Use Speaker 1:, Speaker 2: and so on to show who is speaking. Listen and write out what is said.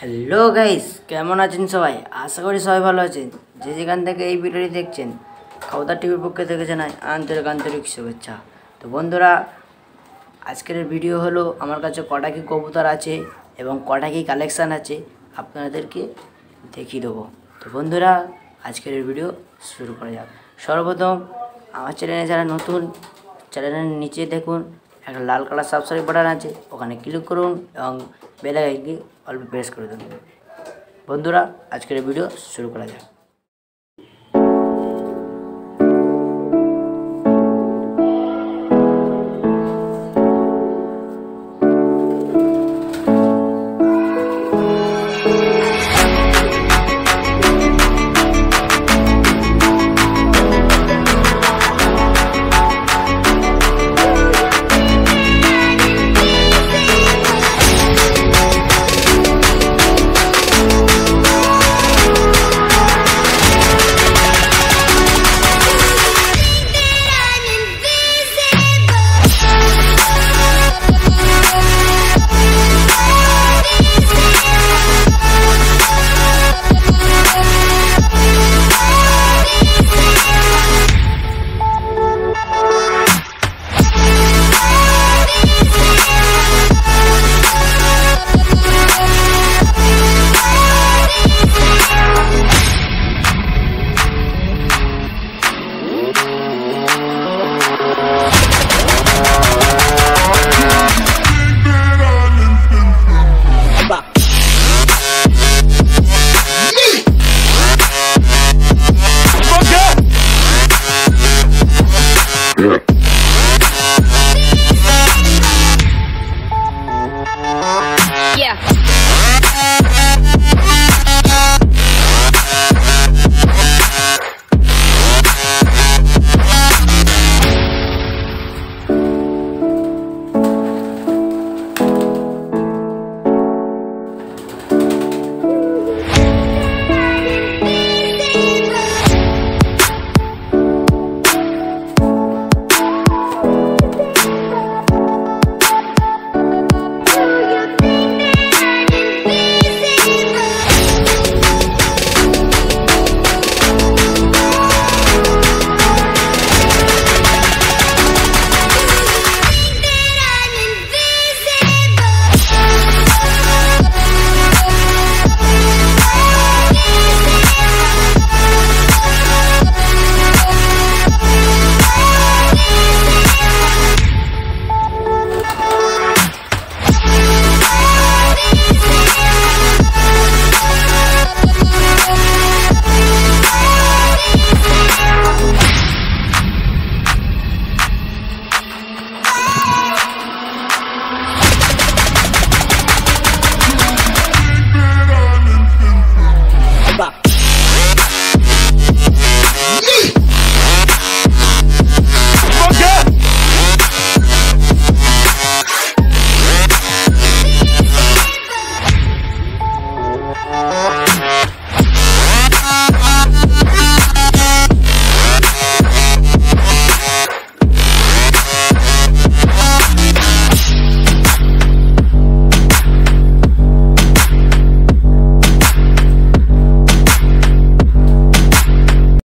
Speaker 1: Hello guys, কেমন আছেন সবাই? আশা করি সবাই ভালো আছেন। যে যেখান থেকে এই ভিডিওটি দেখছেন খাওদা টিভির পক্ষে থেকে জানাই আন্তরিক আন্তরিক শুভেচ্ছা। তো বন্ধুরা, আজকের ভিডিও হলো আমার কাছে কটা কি কবুতর আছে এবং কটা কি কালেকশান আছে, আপনাদেরকে দেখিয়ে দেবো। তো বন্ধুরা, আজকের ভিডিও শুরু করা যাক। সর্বপ্রথম, আমার চ্যানেলে যারা নতুন চ্যানেলের নিচে দেখুন, একটা লাল কালার সাবস্ক্রাইব বাটন আছে, ওখানে ক্লিক করুন এবং বেল আইকনটি অল্প প্রেস করে দেবেন বন্ধুরা আজকের এই ভিডিও শুরু করা যাক